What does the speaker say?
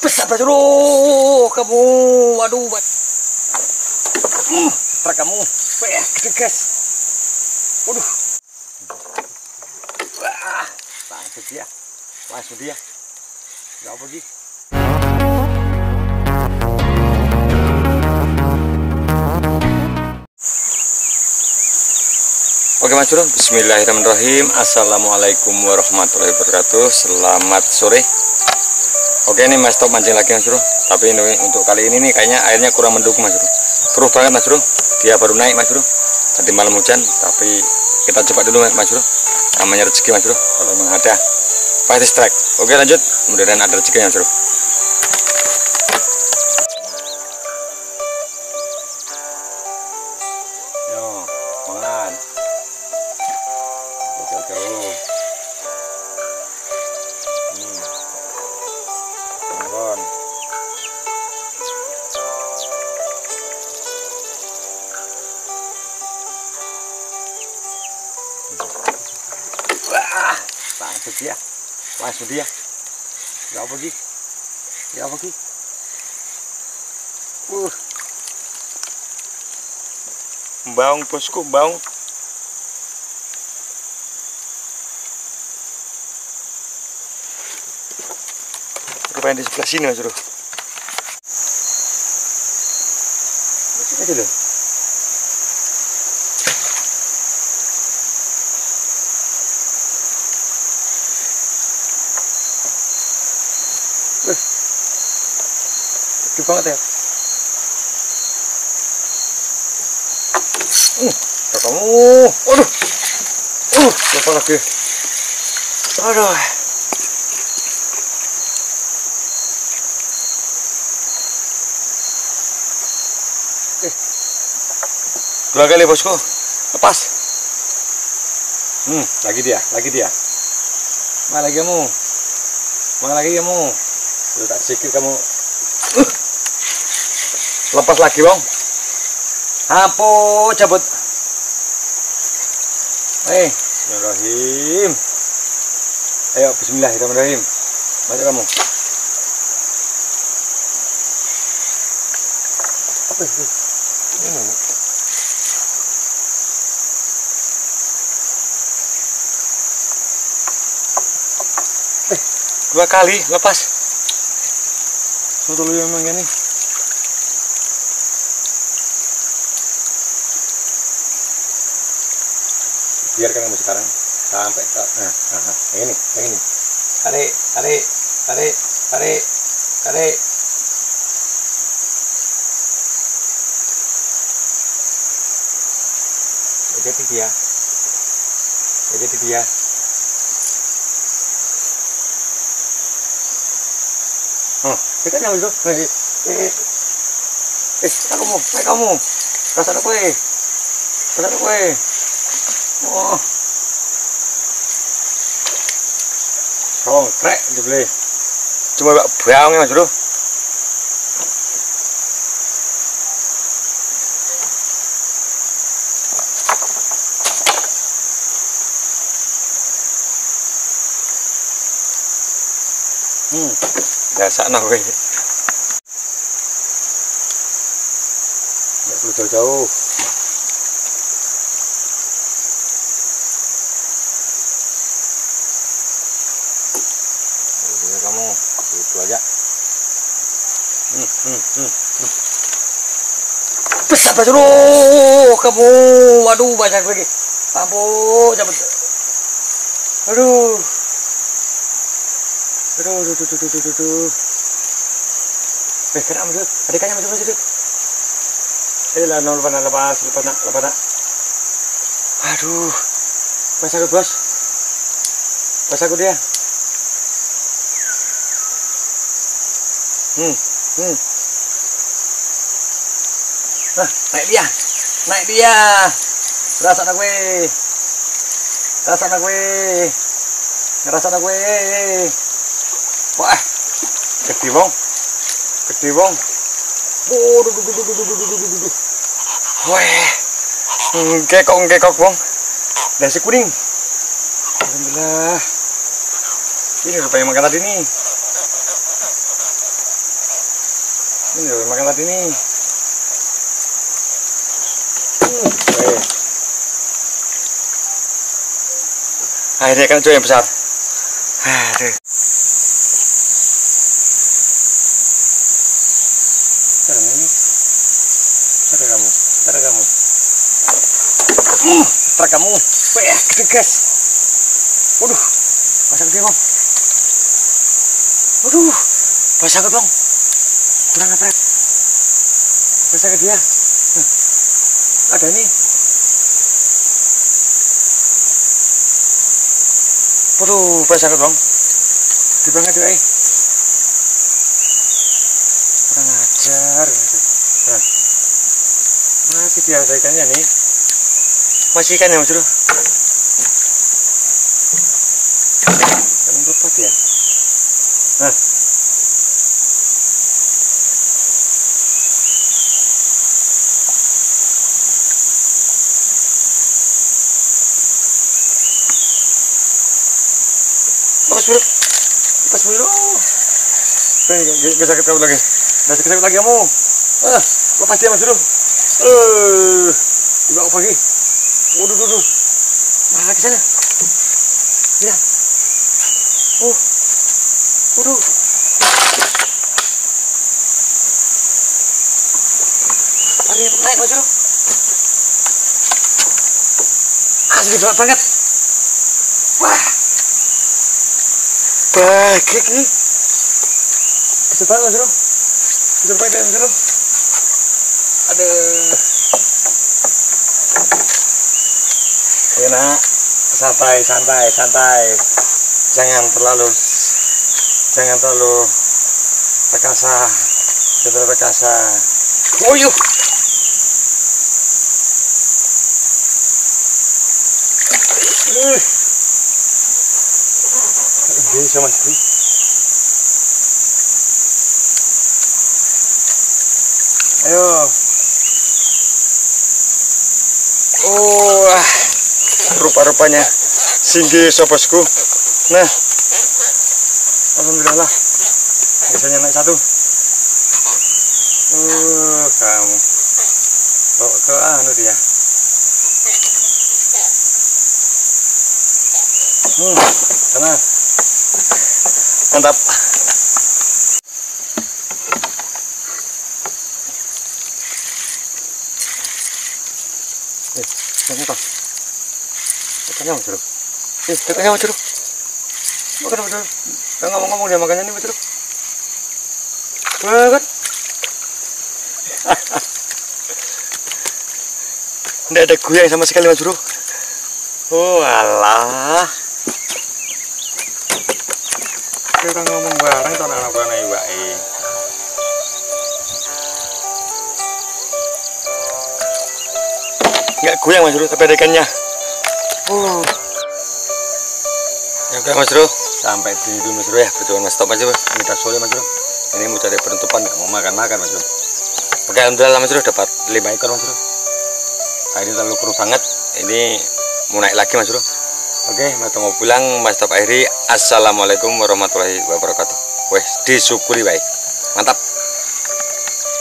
Besar bro, kamu, waduh, hmm, truk kamu, wah, gede gas, waduh, wah, langsung dia, langsung dia, nggak pergi. Oke Mas Bro, Bismillahirrahmanirrahim. Assalamualaikum warahmatullahi wabarakatuh. Selamat sore Oke ini Mas Top mancing lagi Mas Bro. Tapi ini untuk kali ini nih kayaknya airnya kurang mendukung Mas Bro. Keruh banget Mas Bro. Dia baru naik Mas Bro. Tadi malam hujan Tapi kita coba dulu Mas Bro. Namanya rezeki Mas Bro. Kalau memang Pasti strike. Oke lanjut. Mudah-mudahan ada rezekinya Mas Bro Wah, langsung dia, langsung dia. Ya pergi, ya pergi. Uh, baung bosku, baung. Rupanya di sebelah sini mas bro. Aja loh. Gede banget ya. Uh, kamu. Waduh. Uh, lupa lagi. Aduh. Dua kali bosku. Lepas. Hmm, lagi dia, lagi dia. Mana lagi kamu? Mana lagi kamu? Lu tak sikit kamu. Uh. Lepas lagi, Bang. Apo cabut. Eh, Bismillahirrahmanirrahim. Ayo, Bismillahirrahmanirrahim. Baca kamu. Apa itu? Ini. dua kali lepas satu lu memang ini biarkan kamu sekarang. Sampai ke nah, nah, nah, ini yang ini. Tarik tarik tarik tarik tarik. Jadi dia. Jadi dia. Oh, dekat yang itu. Eh, eh, eh, kamu, eh, kamu. Rasa apa eh? Rasa xong rẽ chụp lên. Chúng mày bạn phèo nghe mà chú đâu đã sẵn nào về Dạ, tôi cháu. Besar bro kamu waduh banyak lagi ampun cabut aduh Aduh, aduh, aduh, aduh, aduh, aduh. Eh, kena masuk. Ada ikannya masuk masuk. Eh, lah, no, lepas lepas, lepas nak, lepas nak. Aduh, pas aku bos. Pas aku dia. Hmm, hmm. Nah, naik dia, naik dia. Rasa nak gue, rasa nak gue, rasa nak gue. Wah, gede bong, gede bong. Oh, duh, duh, duh, duh, duh, duh, duh, kekok bong. Nasi kuning. Alhamdulillah. Ini rupanya makan tadi nih. ini loh makan tadi nih Hmm, eh. akhirnya kan cuy yang besar. Aduh. Ini. Kamu. Kamu. Waduh. Basah gede Waduh. Basah gede Kurang Basah gede ya. Ada nih Waduh basah gede bang. Gede banget tuh eh kurang ajar nah, masih biasa ikannya nih? Masih ikannya mas bro kan empat ya nah Pas bro, pas bro. Gak sakit kamu lagi. Gak sakit sakit lagi kamu. Ah, lepas dia mas bro. Eh, dibawa pagi. Waduh, waduh. Malah ke sana. Ya. Oh. Waduh. Hari naik mas bro. Asli berat banget. Wah. Bagik nih. Kesel banget mas bro. Kesel banget mas bro. Aduh. Ya nak, santai, santai, santai. Jangan terlalu, jangan terlalu perkasa, jangan terlalu perkasa. Oh yuk. Uh. Bisa mas bro. Ayo. Oh, ah. rupa-rupanya singgi sobosku. Nah, alhamdulillah biasanya naik satu. Uh, kamu. Kok ke anu dia? Hmm. Mantap. Makan mau jeruk. Udah ngomong-ngomong makannya nih. Makan. Nggak ada goyang sama sekali mas bro. Oh Kita ngomong bareng tuh anak-anak anak iwake. Nggak goyang mas bro, tapi ada ikannya. Uh. Ya udah mas bro, sampai di dulu mas bro ya. Perjuangan mas stop aja. Ini udah sore mas bro. Ini mau cari penutupan nggak mau makan-makan mas bro. Oke alhamdulillah mas bro dapat lima ekor mas bro. Nah, ini terlalu keruh banget. Ini mau naik lagi mas bro. Oke, mau pulang mas stop akhiri. Assalamualaikum warahmatullahi wabarakatuh. Wes disyukuri baik. Mantap.